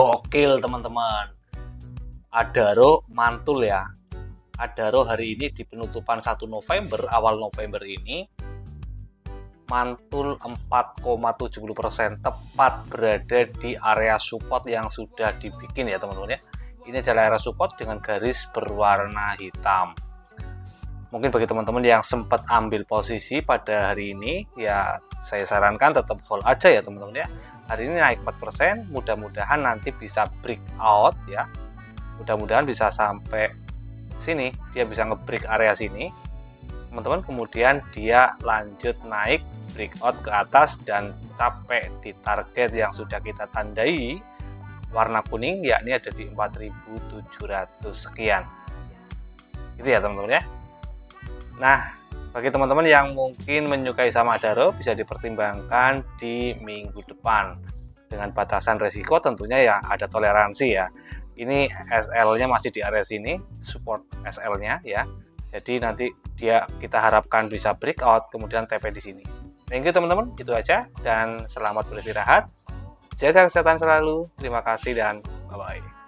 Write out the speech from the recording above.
gokil teman-teman. Adaro mantul ya. Adaro hari ini di penutupan 1 November awal November ini. Mantul 4,70% tepat berada di area support yang sudah dibikin ya teman-teman ya. Ini adalah area support dengan garis berwarna hitam mungkin bagi teman-teman yang sempat ambil posisi pada hari ini ya saya sarankan tetap hold aja ya teman-teman ya. Hari ini naik 4% mudah-mudahan nanti bisa break out ya. Mudah-mudahan bisa sampai sini dia bisa ngebreak area sini. Teman-teman kemudian dia lanjut naik breakout ke atas dan capek di target yang sudah kita tandai. Warna kuning yakni ada di 4700 sekian. Itu ya teman-teman ya nah bagi teman-teman yang mungkin menyukai sama Adaro bisa dipertimbangkan di minggu depan dengan batasan resiko tentunya ya ada toleransi ya ini SL-nya masih di area sini, support SL-nya ya. Jadi nanti dia kita harapkan bisa breakout kemudian TP di sini. Thank you teman-teman, itu aja dan selamat beristirahat. Jaga kesehatan selalu. Terima kasih dan bye bye.